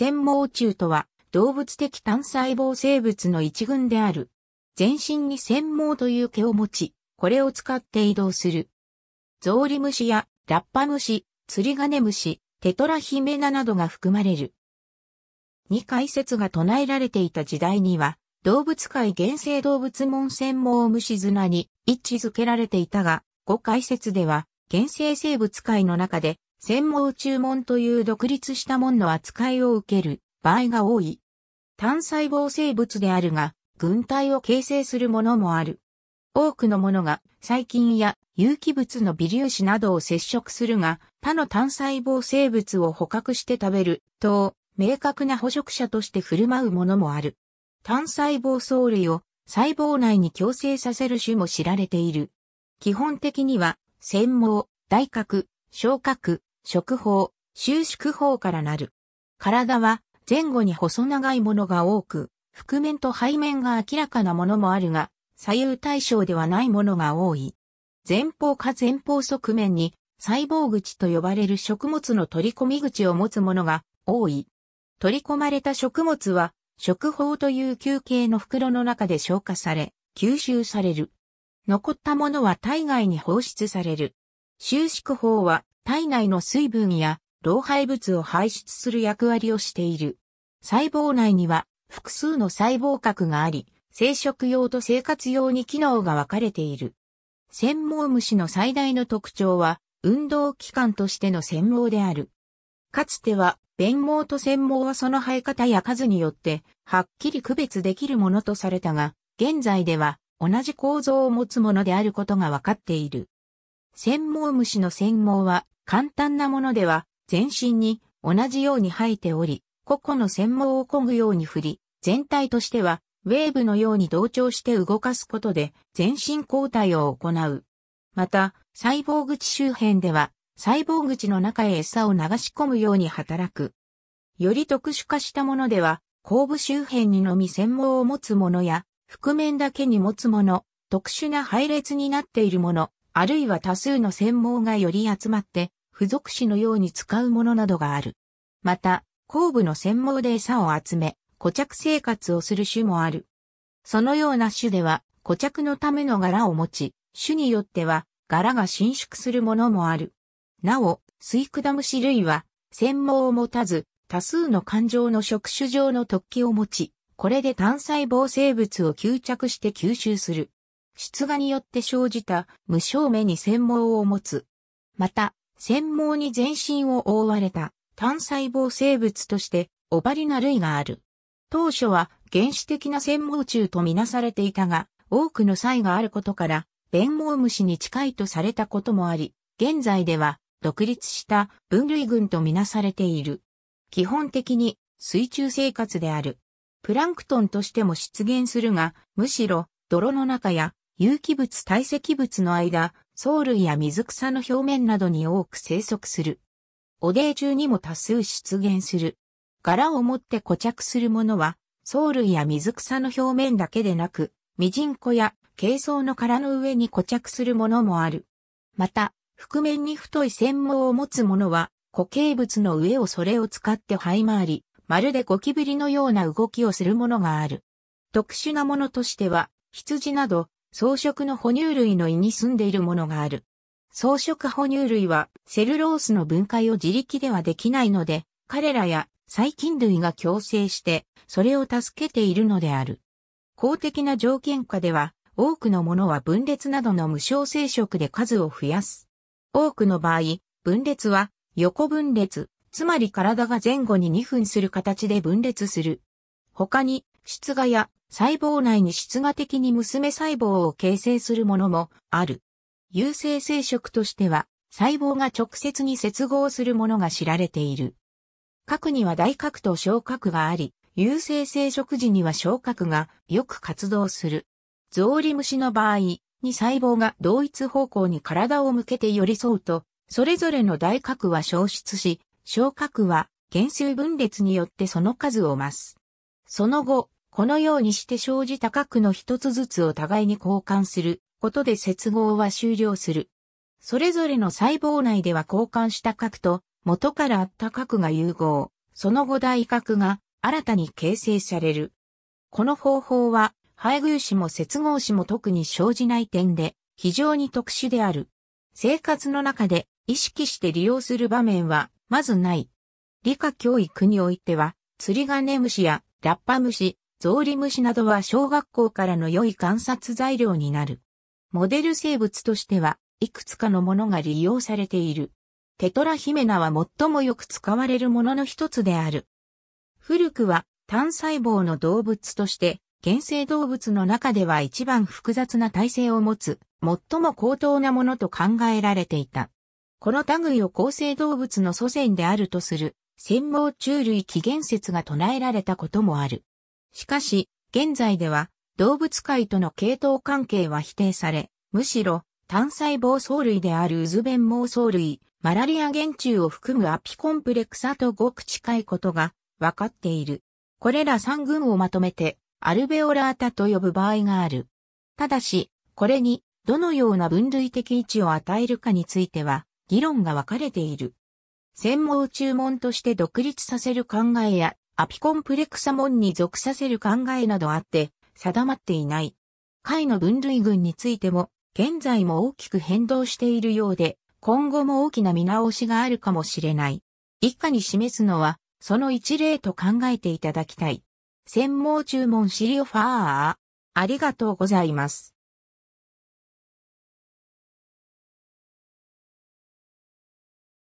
繊毛虫とは動物的単細胞生物の一群である。全身に繊毛という毛を持ち、これを使って移動する。ゾウリムシやラッパムシ、釣りガネムシ、テトラヒメナなどが含まれる。二解説が唱えられていた時代には、動物界原生動物門専門虫綱に位置づけられていたが、五解説では、原生生物界の中で、専門注文という独立した門の扱いを受ける場合が多い。単細胞生物であるが、群体を形成するものもある。多くのものが細菌や有機物の微粒子などを接触するが、他の単細胞生物を捕獲して食べると、明確な捕食者として振る舞うものもある。単細胞藻類を細胞内に共生させる種も知られている。基本的には、繊毛、大角、小角、食法、収縮法からなる。体は前後に細長いものが多く、腹面と背面が明らかなものもあるが、左右対称ではないものが多い。前方か前方側面に細胞口と呼ばれる食物の取り込み口を持つものが多い。取り込まれた食物は食法という球形の袋の中で消化され、吸収される。残ったものは体外に放出される。収縮法は体内の水分や老廃物を排出する役割をしている。細胞内には複数の細胞核があり、生殖用と生活用に機能が分かれている。繊毛虫の最大の特徴は、運動器官としての繊毛である。かつては、弁毛と繊毛はその生え方や数によって、はっきり区別できるものとされたが、現在では、同じ構造を持つものであることが分かっている。繊毛虫の繊毛は、簡単なものでは、全身に同じように生えており、個々の繊毛を漕ぐように振り、全体としてはウェーブのように同調して動かすことで全身交代を行う。また、細胞口周辺では、細胞口の中へ餌を流し込むように働く。より特殊化したものでは、後部周辺にのみ専門を持つものや、覆面だけに持つもの、特殊な配列になっているもの、あるいは多数の専門がより集まって、付属詞のように使うものなどがある。また、後部の専門で餌を集め、固着生活をする種もある。そのような種では、固着のための柄を持ち、種によっては、柄が伸縮するものもある。なお、スイクダムシ類は、専門を持たず、多数の感情の触手状の突起を持ち、これで単細胞生物を吸着して吸収する。質画によって生じた無正面に繊毛を持つ。また、繊毛に全身を覆われた単細胞生物としてオバリナ類がある。当初は原始的な繊毛虫とみなされていたが、多くの際があることから、弁毛虫に近いとされたこともあり、現在では独立した分類群とみなされている。基本的に水中生活である。プランクトンとしても出現するが、むしろ泥の中や有機物堆積物の間、藻類や水草の表面などに多く生息する。汚泥中にも多数出現する。柄を持って固着するものは、藻類や水草の表面だけでなく、ミジンコや珪藻の殻の上に固着するものもある。また、覆面に太い繊毛を持つものは、固形物の上をそれを使って這い回り、まるでゴキブリのような動きをするものがある。特殊なものとしては、羊など、草食の哺乳類の胃に住んでいるものがある。草食哺乳類は、セルロースの分解を自力ではできないので、彼らや細菌類が共生して、それを助けているのである。公的な条件下では、多くのものは分裂などの無償生殖で数を増やす。多くの場合、分裂は横分裂、つまり体が前後に2分する形で分裂する。他に、質画や細胞内に質画的に娘細胞を形成するものもある。有性生殖としては、細胞が直接に接合するものが知られている。核には大核と小核があり、有性生殖時には小核がよく活動する。ゾウリムシの場合に細胞が同一方向に体を向けて寄り添うと、それぞれの大核は消失し、小核は原数分裂によってその数を増す。その後、このようにして生じた核の一つずつを互いに交換することで接合は終了する。それぞれの細胞内では交換した核と元からあった核が融合。その後大核が新たに形成される。この方法は、配偶子も接合子も特に生じない点で非常に特殊である。生活の中で意識して利用する場面はまずない。理科教育においては、釣り金虫やラッパ虫、ゾウリムシなどは小学校からの良い観察材料になる。モデル生物としては、いくつかのものが利用されている。テトラヒメナは最もよく使われるものの一つである。古くは単細胞の動物として、原生動物の中では一番複雑な体制を持つ、最も高等なものと考えられていた。この類を構成動物の祖先であるとする、専門虫類起源説が唱えられたこともある。しかし、現在では動物界との系統関係は否定され、むしろ単細胞藻類である渦弁毛藻類、マラリア原虫を含むアピコンプレクサとごく近いことが分かっている。これら3群をまとめてアルベオラータと呼ぶ場合がある。ただし、これにどのような分類的位置を与えるかについては議論が分かれている。専門注文として独立させる考えやアピコンプレクサモンに属させる考えなどあって定まっていない。貝の分類群についても現在も大きく変動しているようで今後も大きな見直しがあるかもしれない。以下に示すのはその一例と考えていただきたい。専門注文シリオファー。ありがとうございます。